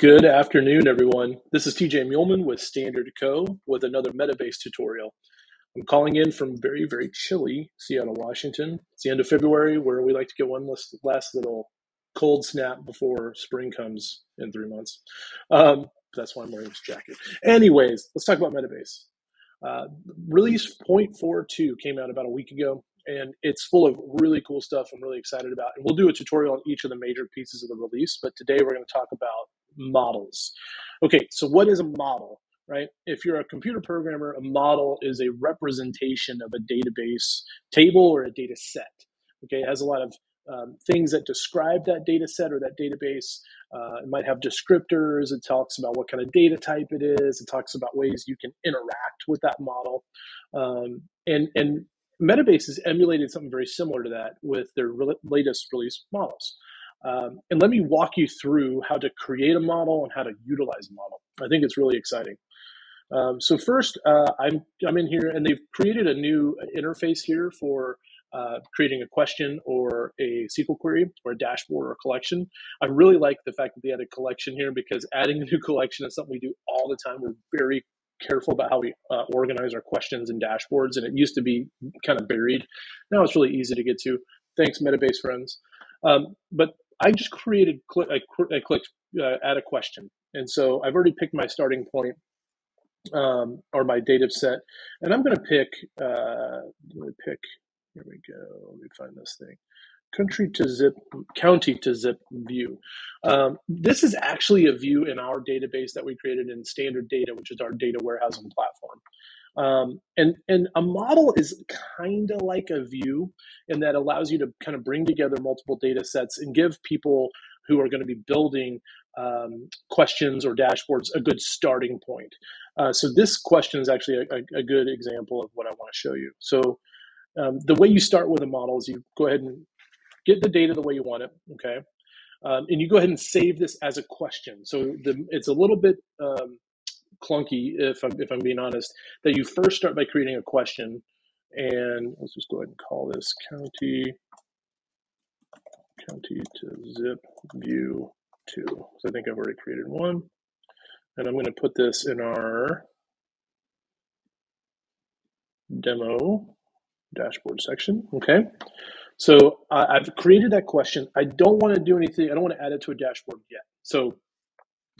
Good afternoon, everyone. This is TJ Muehleman with Standard Co. with another Metabase tutorial. I'm calling in from very, very chilly Seattle, Washington. It's the end of February where we like to get one last, last little cold snap before spring comes in three months. Um, that's why I'm wearing this jacket. Anyways, let's talk about Metabase. Uh, release 0.42 came out about a week ago and it's full of really cool stuff I'm really excited about. And we'll do a tutorial on each of the major pieces of the release, but today we're going to talk about models. Okay, so what is a model, right? If you're a computer programmer, a model is a representation of a database table or a data set. Okay, it has a lot of um, things that describe that data set or that database. Uh, it might have descriptors. It talks about what kind of data type it is. It talks about ways you can interact with that model. Um, and, and Metabase has emulated something very similar to that with their re- latest release models. Um, and let me walk you through how to create a model and how to utilize a model. I think it's really exciting. Um, so first, uh, I'm I'm in here, and they've created a new interface here for uh, creating a question or a SQL query or a dashboard or a collection. I really like the fact that they had a collection here because adding a new collection is something we do all the time. We're very careful about how we uh, organize our questions and dashboards, and it used to be kind of buried. Now it's really easy to get to. Thanks, Metabase friends. Um, but I just created, I, clicked uh, add a question. And so I've already picked my starting point um, or my data set. And I'm going to pick, uh, let me pick, here we go. Let me find this thing. Country to zip, county to zip view. Um, this is actually a view in our database that we created in standard data, which is our data warehousing platform. Um, and and a model is kind of like a view, and that allows you to kind of bring together multiple data sets and give people who are going to be building um, questions or dashboards a good starting point. Uh, so this question is actually a, a, a, good example of what I want to show you. So um, the way you start with a model is you go ahead and get the data the way you want it. Okay. Um, and you go ahead and save this as a question. So the, it's a little bit um, clunky, if I'm, if I'm being honest, that you first start by creating a question. And let's just go ahead and call this county, county to zip view two. So I think I've already created one. And I'm going to put this in our demo dashboard section. Okay. So uh, I've created that question. I don't want to do anything. I don't want to add it to a dashboard yet. So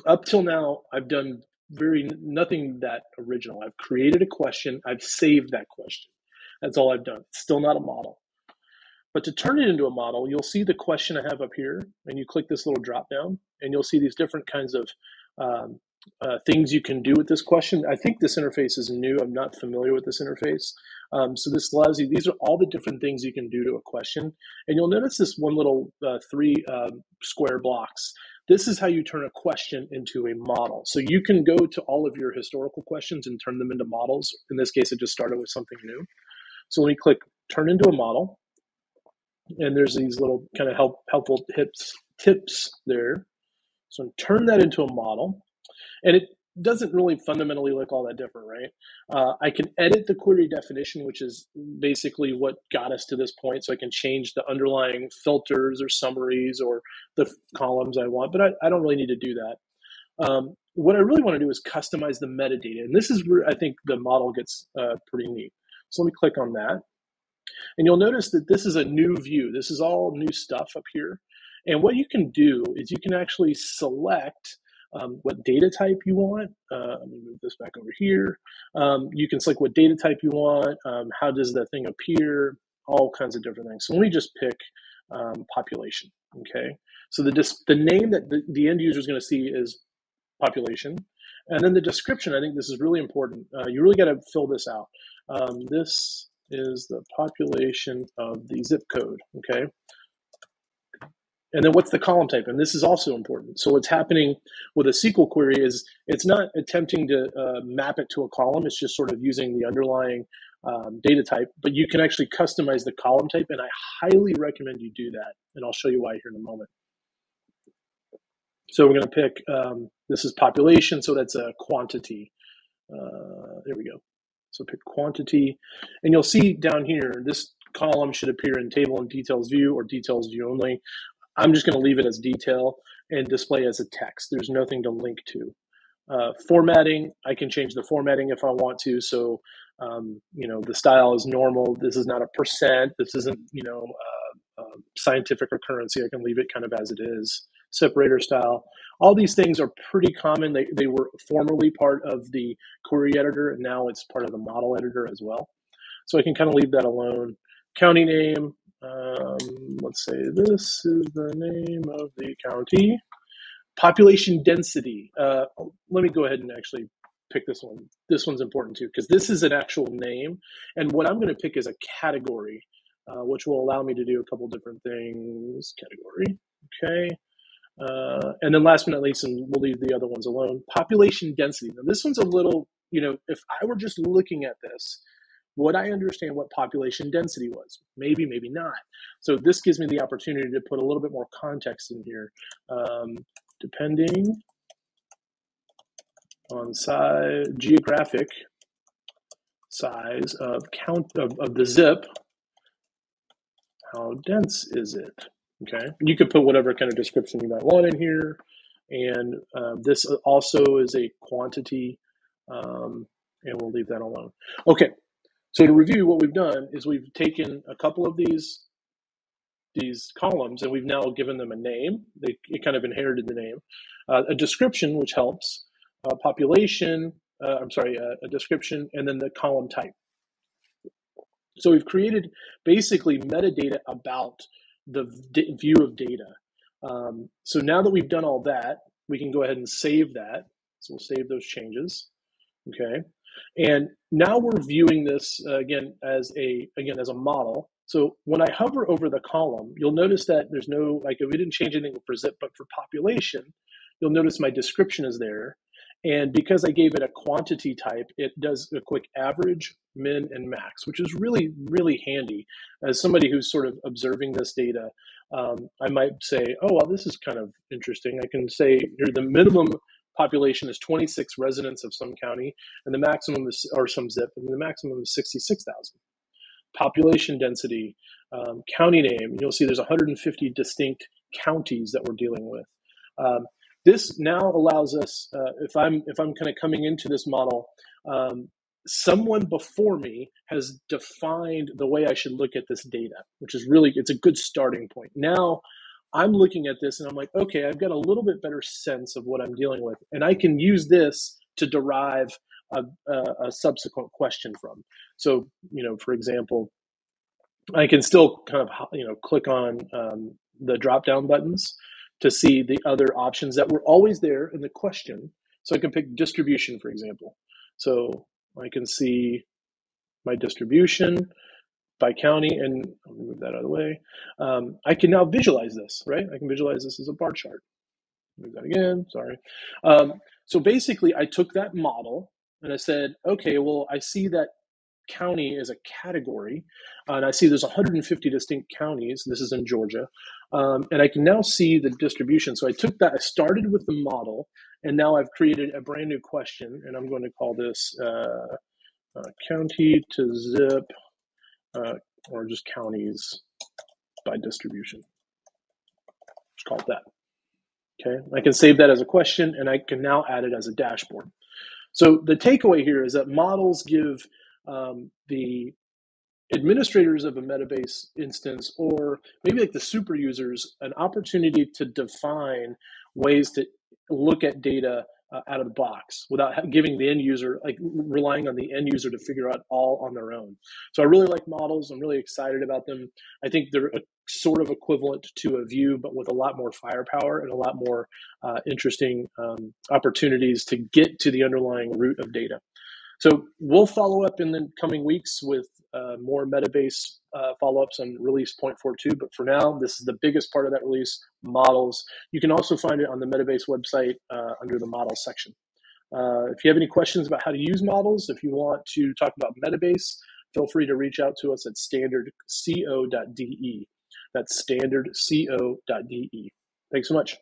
up till now, I've done very nothing that original. I've created a question, I've saved that question. That's all I've done. It's still not a model. But to turn it into a model, you'll see the question I have up here, and you click this little drop down, and you'll see these different kinds of um, uh, things you can do with this question. I think this interface is new. I'm not familiar with this interface. Um, so this allows you, these are all the different things you can do to a question. And you'll notice this one little uh, three uh, square blocks. This is how you turn a question into a model. So you can go to all of your historical questions and turn them into models. In this case, it just started with something new. So let me click turn into a model. And there's these little kind of help, helpful tips, tips there. So turn that into a model. And it doesn't really fundamentally look all that different, right? Uh, I can edit the query definition, which is basically what got us to this point. So I can change the underlying filters or summaries or the columns I want, but I, I don't really need to do that. Um, what I really want to do is customize the metadata. And this is where I think the model gets uh, pretty neat. So let me click on that. And you'll notice that this is a new view. This is all new stuff up here. And what you can do is you can actually select um, what data type you want. Uh, let me move this back over here. Um, you can select what data type you want. Um, how does that thing appear? All kinds of different things. So let me just pick um, population. Okay. So the the name that the, the end user is going to see is population, and then the description. I think this is really important. Uh, you really got to fill this out. Um, this is the population of the zip code. Okay. And then what's the column type? And this is also important. So what's happening with a SQL query is it's not attempting to uh, map it to a column. It's just sort of using the underlying um, data type, but you can actually customize the column type. And I highly recommend you do that. And I'll show you why here in a moment. So we're going to pick, um, this is population. So that's a quantity. Uh, there we go. So pick quantity. And you'll see down here, this column should appear in table and details view or details view only. I'm just going to leave it as detail. and display as a text. There's nothing to link to. Uh, formatting, I can change the formatting if I want to. So, um, you know, the style is normal. This is not a percent. This isn't, you know, uh, uh, scientific or currency. I can leave it kind of as it is. Separator style. All these things are pretty common. They, they were formerly part of the query editor, and now it's part of the model editor as well. So I can kind of leave that alone. County name, um, let's say this is the name of the county. Population density. Uh, let me go ahead and actually pick this one. This one's important too, because this is an actual name. And what I'm going to pick is a category, uh, which will allow me to do a couple different things. Category, okay. Uh, and then last but not least, and we'll leave the other ones alone, population density. Now, this one's a little, you know, if I were just looking at this, would I understand what population density was? Maybe, maybe not. So this gives me the opportunity to put a little bit more context in here. Um, depending on size, geographic size of count of, of the zip, how dense is it? Okay, you could put whatever kind of description you might want in here. And uh, this also is a quantity, um, and we'll leave that alone. Okay, so to review, what we've done is we've taken a couple of these these columns and we've now given them a name. They it kind of inherited the name, uh, a description which helps, uh, population. Uh, I'm sorry, uh, a description, and then the column type. So we've created basically metadata about the view of data. Um, so now that we've done all that, we can go ahead and save that. So we'll save those changes. Okay. And now we're viewing this uh, again as a again as a model. So when I hover over the column, you'll notice that there's no like we didn't change anything for zip, but for population, you'll notice my description is there. And because I gave it a quantity type, it does a quick average, min, and max, which is really, really handy. As somebody who's sort of observing this data, um, I might say, oh, well, this is kind of interesting. I can say here the minimum population is 26 residents of some county, and the maximum is, or some zip, and the maximum is 66,000. Population density, um, county name, you'll see there's 150 distinct counties that we're dealing with. Um, this now allows us, uh, if I'm if I'm kind of coming into this model, um, someone before me has defined the way I should look at this data, which is really it's a good starting point. Now I'm looking at this and I'm like, okay, I've got a little bit better sense of what I'm dealing with, and I can use this to derive a, a, a subsequent question from. So, you know, for example, I can still kind of you know click on um, the drop down buttons to see the other options that were always there in the question. So I can pick distribution, for example. So I can see my distribution by county, and I'll move that out of the way. Um, I can now visualize this, right? I can visualize this as a bar chart. Move that again, sorry. Um, so basically, I took that model and I said, okay, well, I see that county is a category, and I see there's 150 distinct counties. This is in Georgia, um, and I can now see the distribution. So I took that, I started with the model, and now I've created a brand new question, and I'm going to call this uh, uh, county to zip, or just counties by distribution. Just call it that. Okay, I can save that as a question, and I can now add it as a dashboard. So the takeaway here is that models give um, the administrators of a Metabase instance, or maybe like the super users, an opportunity to define ways to look at data uh, out of the box without giving the end user, like relying on the end user to figure out all on their own. So I really like models. I'm really excited about them. I think they're a, sort of equivalent to a view, but with a lot more firepower and a lot more uh, interesting um, opportunities to get to the underlying root of data. So we'll follow up in the coming weeks with uh, more Metabase uh, follow-ups on release 0.42. But for now, this is the biggest part of that release, models. You can also find it on the Metabase website uh, under the models section. Uh, if you have any questions about how to use models, if you want to talk about Metabase, feel free to reach out to us at standardco.de. That's standardco.de. Thanks so much.